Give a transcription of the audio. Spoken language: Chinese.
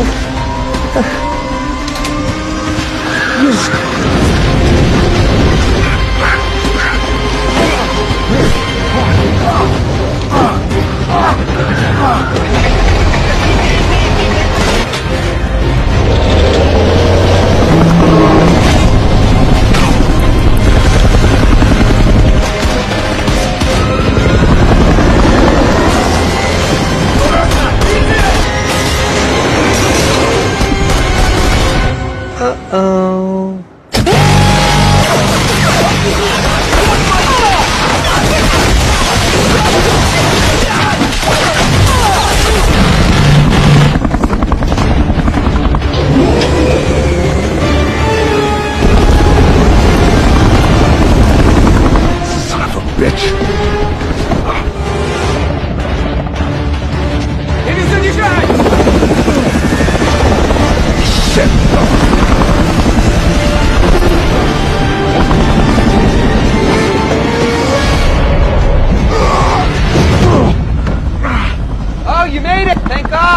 哎ろ。uh, made it. Thank God.